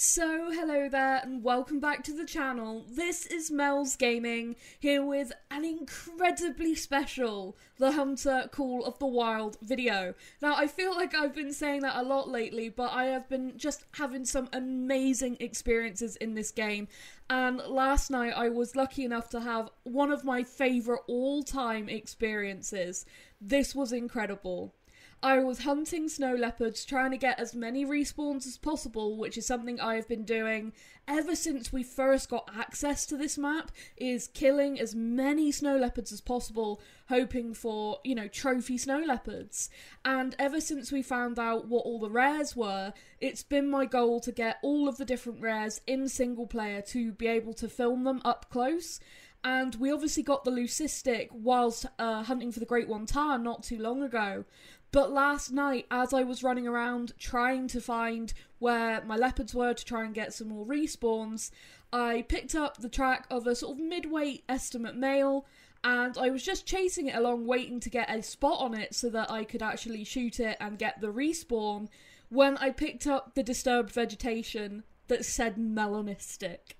So, hello there, and welcome back to the channel. This is Mel's Gaming, here with an incredibly special The Hunter Call of the Wild video. Now, I feel like I've been saying that a lot lately, but I have been just having some amazing experiences in this game. And last night, I was lucky enough to have one of my favourite all time experiences. This was incredible. I was hunting snow leopards, trying to get as many respawns as possible, which is something I have been doing ever since we first got access to this map, is killing as many snow leopards as possible, hoping for, you know, trophy snow leopards. And ever since we found out what all the rares were, it's been my goal to get all of the different rares in single player to be able to film them up close and we obviously got the leucistic whilst uh, hunting for the Great One not too long ago. But last night, as I was running around trying to find where my leopards were to try and get some more respawns, I picked up the track of a sort of midweight estimate male and I was just chasing it along, waiting to get a spot on it so that I could actually shoot it and get the respawn. When I picked up the disturbed vegetation that said melanistic,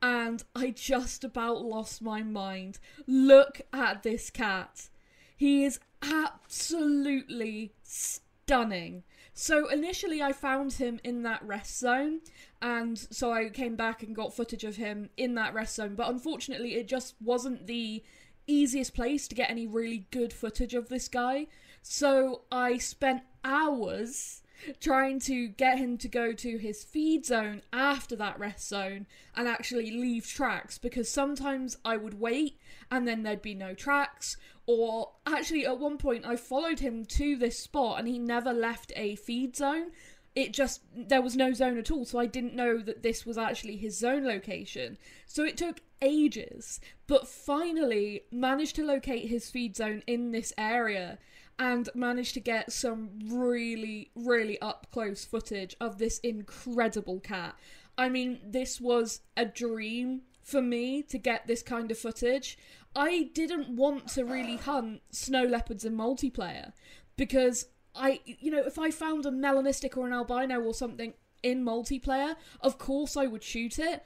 and I just about lost my mind. Look at this cat. He is absolutely stunning. So initially, I found him in that rest zone, and so I came back and got footage of him in that rest zone. But unfortunately, it just wasn't the easiest place to get any really good footage of this guy. So I spent hours trying to get him to go to his feed zone after that rest zone and actually leave tracks because sometimes I would wait and then there'd be no tracks. Or actually, at one point, I followed him to this spot and he never left a feed zone. It just, there was no zone at all, so I didn't know that this was actually his zone location. So it took ages, but finally managed to locate his feed zone in this area and managed to get some really, really up close footage of this incredible cat. I mean, this was a dream for me to get this kind of footage. I didn't want to really hunt snow leopards in multiplayer because I, you know, if I found a melanistic or an albino or something in multiplayer, of course I would shoot it.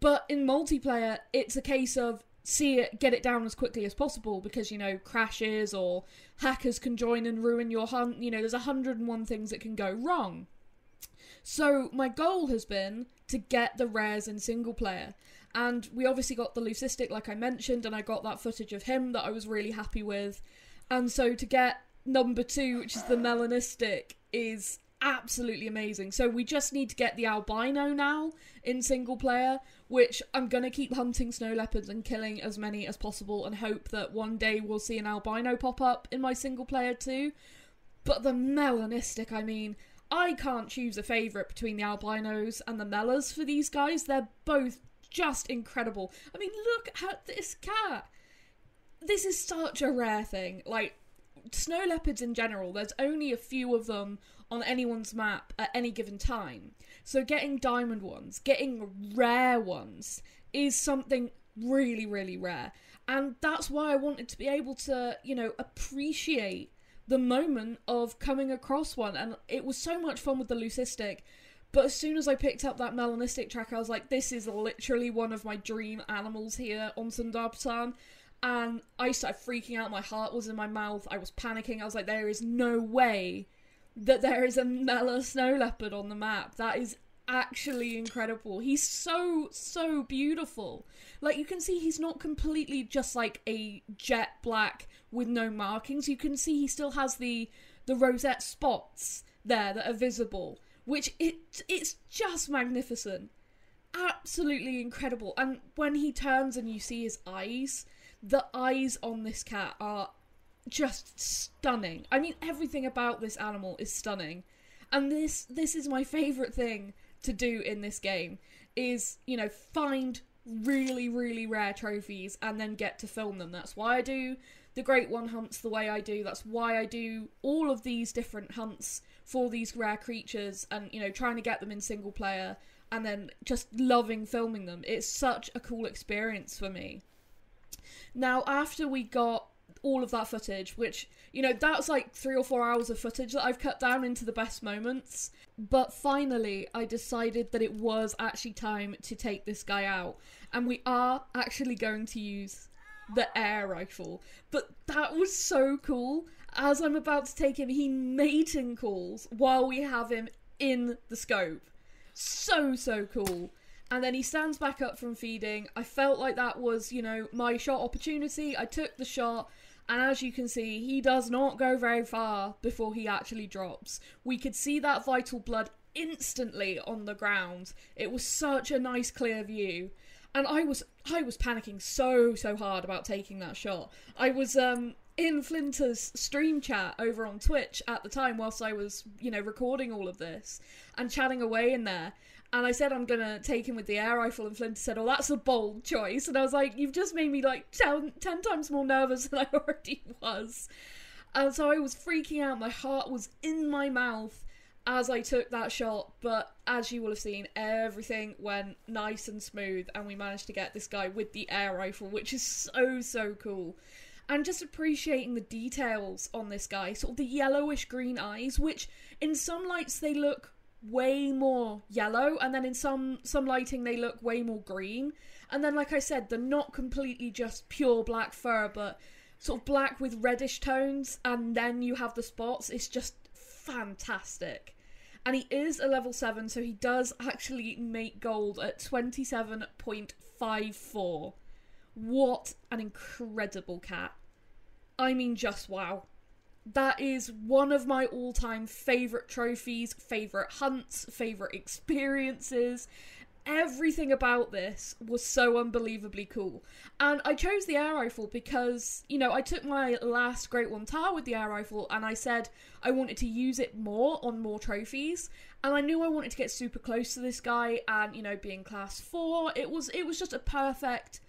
But in multiplayer, it's a case of see it, get it down as quickly as possible because, you know, crashes or hackers can join and ruin your hunt. You know, there's 101 things that can go wrong. So, my goal has been to get the rares in single player. And we obviously got the Leucistic, like I mentioned, and I got that footage of him that I was really happy with. And so to get number two, which is the Melanistic, is absolutely amazing. So we just need to get the albino now in single player, which I'm gonna keep hunting snow leopards and killing as many as possible and hope that one day we'll see an albino pop up in my single player too. But the melanistic, I mean, I can't choose a favourite between the albinos and the melas for these guys. They're both just incredible. I mean, look at this cat. This is such a rare thing. Like, snow leopards in general, there's only a few of them on anyone's map at any given time. So getting diamond ones, getting rare ones, is something really, really rare. And that's why I wanted to be able to, you know, appreciate the moment of coming across one. And it was so much fun with the leucistic. But as soon as I picked up that melanistic track, I was like, this is literally one of my dream animals here on Sundarpatan and I started freaking out. My heart was in my mouth. I was panicking. I was like, there is no way that there is a Mela snow leopard on the map. That is actually incredible. He's so, so beautiful. Like, you can see he's not completely just like a jet black with no markings. You can see he still has the, the rosette spots there that are visible, which it it's just magnificent. Absolutely incredible. And when he turns and you see his eyes, the eyes on this cat are just stunning. I mean, everything about this animal is stunning, and this this is my favorite thing to do in this game is you know find really really rare trophies and then get to film them. That's why I do the Great One hunts the way I do. That's why I do all of these different hunts for these rare creatures and you know trying to get them in single player and then just loving filming them. It's such a cool experience for me. Now, after we got all of that footage, which, you know, that's like three or four hours of footage that I've cut down into the best moments. But finally, I decided that it was actually time to take this guy out. And we are actually going to use the air rifle. But that was so cool. As I'm about to take him, he mating calls while we have him in the scope. So, so cool and then he stands back up from feeding. I felt like that was, you know, my shot opportunity. I took the shot, and as you can see, he does not go very far before he actually drops. We could see that vital blood instantly on the ground. It was such a nice clear view. And I was I was panicking so so hard about taking that shot. I was um in Flinter's stream chat over on Twitch at the time whilst I was, you know, recording all of this and chatting away in there. And I said I'm gonna take him with the air rifle, and Flint said, "Oh, that's a bold choice." And I was like, "You've just made me like ten, ten times more nervous than I already was." And so I was freaking out. My heart was in my mouth as I took that shot. But as you will have seen, everything went nice and smooth, and we managed to get this guy with the air rifle, which is so so cool. And just appreciating the details on this guy, sort of the yellowish green eyes, which in some lights they look way more yellow and then in some some lighting they look way more green. And then like i said they're not completely just pure black fur but sort of black with reddish tones and then you have the spots. It's just fantastic. And he is a level 7 so he does actually make gold at 27.54 what an incredible cat. I mean just wow that is one of my all time favourite trophies, favourite hunts, favourite experiences. Everything about this was so unbelievably cool. And I chose the air rifle because, you know, I took my last Great One Tahr with the air rifle and I said I wanted to use it more on more trophies. And I knew I wanted to get super close to this guy and, you know, being class 4, it was it was just a perfect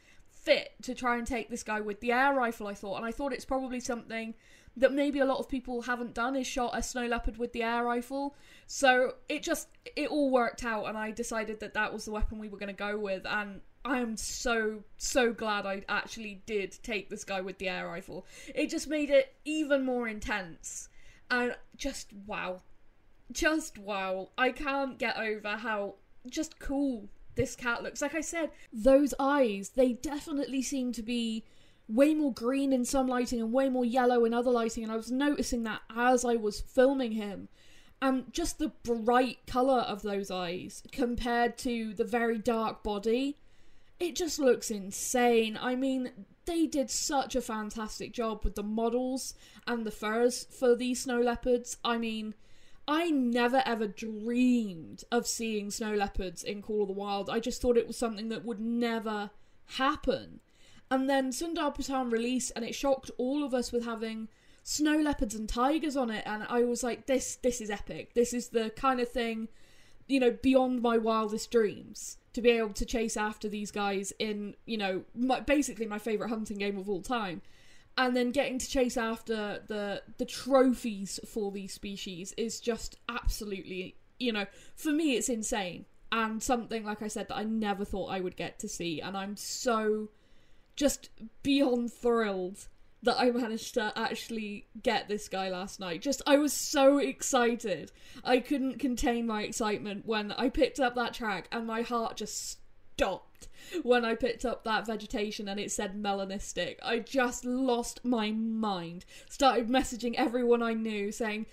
fit to try and take this guy with the air rifle, I thought. And I thought it's probably something that maybe a lot of people haven't done is shot a snow leopard with the air rifle. So it just it all worked out, and I decided that that was the weapon we were going to go with, and I am so so glad I actually did take this guy with the air rifle. It just made it even more intense, and just wow, just wow. I can't get over how just cool this cat looks. Like I said, those eyes, they definitely seem to be way more green in some lighting and way more yellow in other lighting, and I was noticing that as I was filming him. And just the bright colour of those eyes compared to the very dark body, it just looks insane. I mean, they did such a fantastic job with the models and the furs for these snow leopards. I mean, I never ever dreamed of seeing snow leopards in Call of the Wild. I just thought it was something that would never happen. And then Sundarpatan released, and it shocked all of us with having snow leopards and tigers on it. And I was like, this, this is epic. This is the kind of thing, you know, beyond my wildest dreams to be able to chase after these guys in, you know, my, basically my favorite hunting game of all time. And then getting to chase after the the trophies for these species is just absolutely, you know, for me it's insane and something like I said that I never thought I would get to see and I'm so just beyond thrilled that I managed to actually get this guy last night. Just, I was so excited. I couldn't contain my excitement when I picked up that track and my heart just stopped when I picked up that vegetation and it said melanistic. I just lost my mind. Started messaging everyone I knew saying,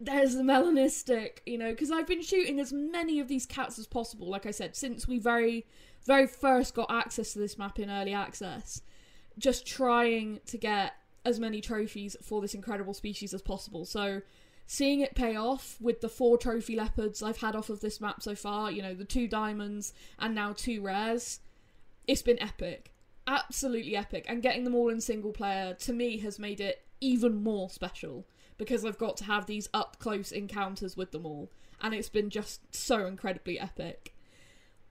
There's the melanistic, you know, because I've been shooting as many of these cats as possible, like I said, since we very very first got access to this map in early access, just trying to get as many trophies for this incredible species as possible. So seeing it pay off with the four trophy leopards I've had off of this map so far, you know, the two diamonds and now two rares, it's been epic. Absolutely epic. And getting them all in single player to me has made it even more special because I've got to have these up close encounters with them all. And it's been just so incredibly epic.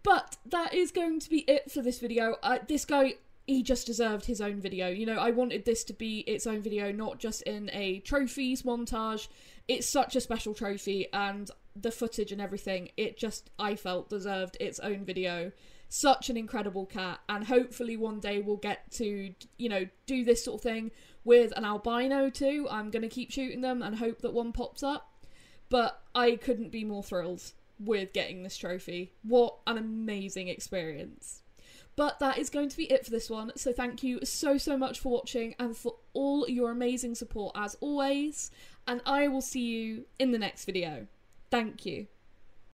But that is going to be it for this video. Uh, this guy he just deserved his own video. You know, I wanted this to be its own video, not just in a trophies montage. It's such a special trophy, and the footage and everything, it just, I felt, deserved its own video. Such an incredible cat, and hopefully one day we'll get to, you know, do this sort of thing with an albino too. I'm going to keep shooting them and hope that one pops up. But I couldn't be more thrilled with getting this trophy. What an amazing experience. But that is going to be it for this one. So thank you so, so much for watching and for all your amazing support as always. And I will see you in the next video. Thank you.